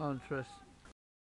Oh, interesting.